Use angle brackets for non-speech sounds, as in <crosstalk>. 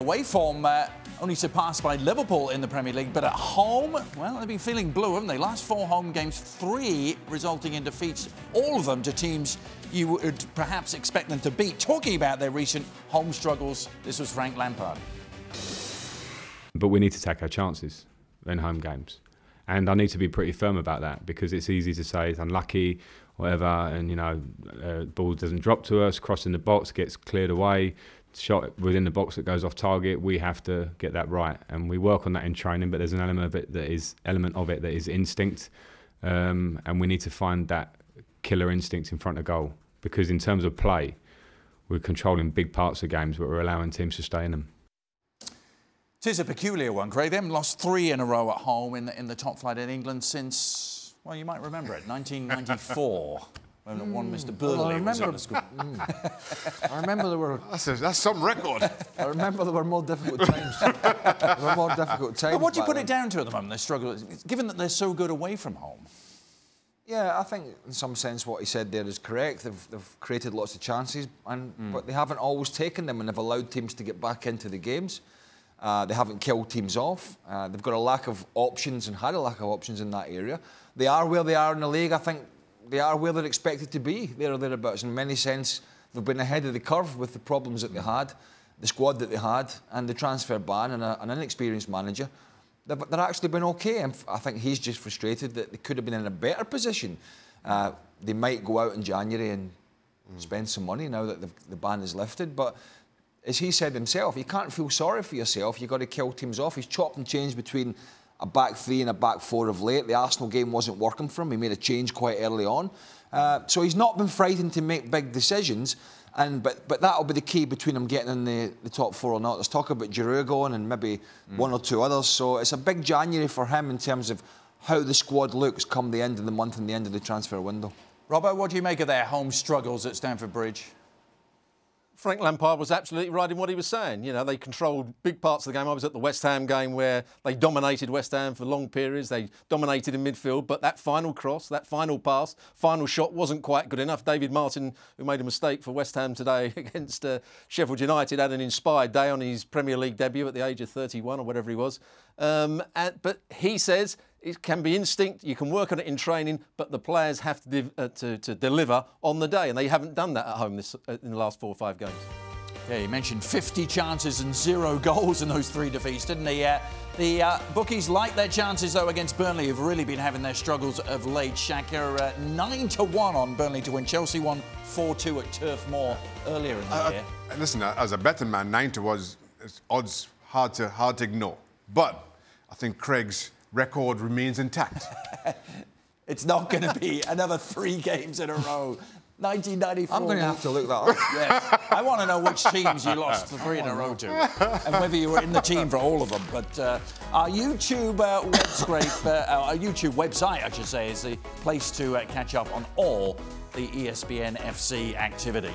Away form uh, only surpassed by Liverpool in the Premier League, but at home, well, they've been feeling blue, haven't they? Last four home games, three resulting in defeats, all of them to teams you would perhaps expect them to beat. Talking about their recent home struggles, this was Frank Lampard. But we need to take our chances in home games. And I need to be pretty firm about that because it's easy to say it's unlucky, whatever, and you know, uh, ball doesn't drop to us, crossing the box gets cleared away shot within the box that goes off target, we have to get that right, and we work on that in training. But there's an element of it that is element of it that is instinct, um, and we need to find that killer instinct in front of goal. Because in terms of play, we're controlling big parts of games, but we're allowing teams to stay in them. It is a peculiar one, Craig. Haven't lost three in a row at home in the, in the top flight in England since, well, you might remember it, 1994. When one Mr. Burley well, I remember, was at the mm. I remember there were... <laughs> That's, a, that's some record. I remember there were more difficult times. there were more difficult times. But what do you put then. it down to at the moment, their struggle, given that they're so good away from home? Yeah, I think in some sense what he said there is correct. They've, they've created lots of chances, and mm. but they haven't always taken them and they've allowed teams to get back into the games. Uh, they haven't killed teams off. Uh, they've got a lack of options and had a lack of options in that area. They are where they are in the league. I think they are where they're expected to be, there or thereabouts. In many sense, they've been ahead of the curve with the problems that they had, the squad that they had, and the transfer ban and a, an inexperienced manager. They've, they're actually been okay. And I think he's just frustrated that they could have been in a better position. Uh, they might go out in January and mm. spend some money now that the, the ban is lifted, but as he said himself, you can't feel sorry for yourself. You've got to kill teams off. He's chopped and changed between a back three and a back four of late. The Arsenal game wasn't working for him. He made a change quite early on. Uh, so he's not been frightened to make big decisions. And but but that'll be the key between him getting in the, the top four or not. There's talk about Giroud going and maybe mm. one or two others. So it's a big January for him in terms of how the squad looks come the end of the month and the end of the transfer window. Robert, what do you make of their home struggles at Stamford Bridge? Frank Lampard was absolutely right in what he was saying. You know, they controlled big parts of the game. I was at the West Ham game where they dominated West Ham for long periods. They dominated in midfield, but that final cross, that final pass, final shot wasn't quite good enough. David Martin, who made a mistake for West Ham today <laughs> against uh, Sheffield United, had an inspired day on his Premier League debut at the age of 31 or whatever he was. Um, and, but he says it can be instinct, you can work on it in training, but the players have to, uh, to, to, deliver on the day, and they haven't done that at home this, uh, in the last four or five games. Yeah, you mentioned 50 chances and zero <laughs> goals in those three defeats, didn't he? Uh, the uh, bookies like their chances, though, against Burnley, who've really been having their struggles of late. Shaka, uh, 9 to 1 on Burnley to win. Chelsea won 4 2 at Turf Moor earlier in the uh, year. listen, as a betting man, 9 to 1 is odds hard to, hard to ignore. But I think Craig's record remains intact. <laughs> it's not going to be another three games in a row. 1994. I'm going to have to look that up. yes. I want to know which teams you lost the three in a row to, and whether you were in the team for all of them. But uh, our YouTube uh, web scrape, uh, our YouTube website, I should say, is the place to uh, catch up on all the ESPN FC activity.